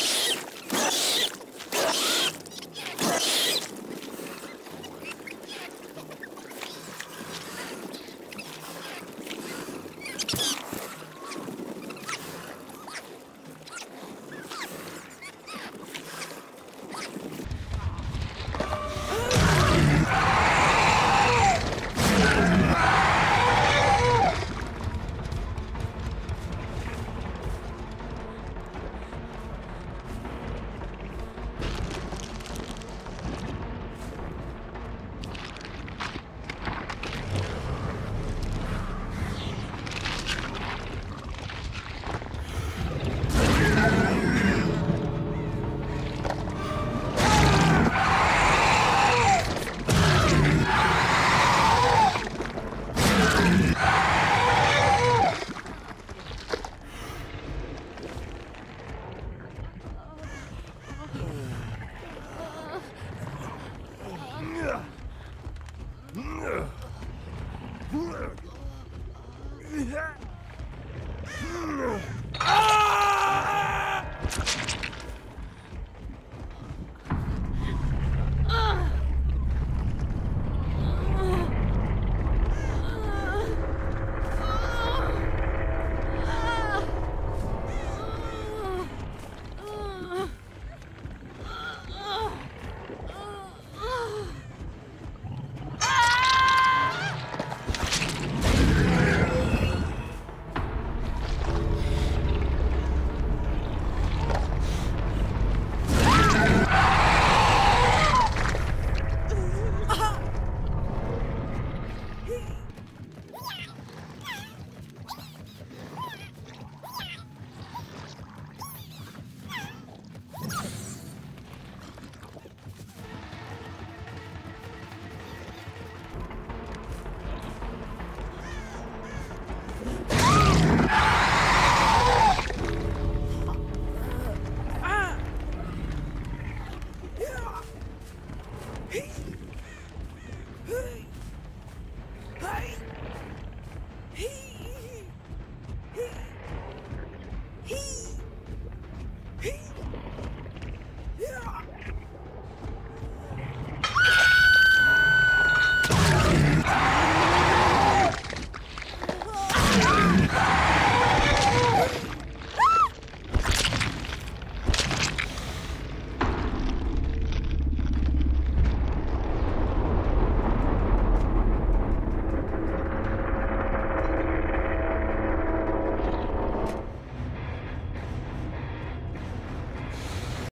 Yes. Yeah.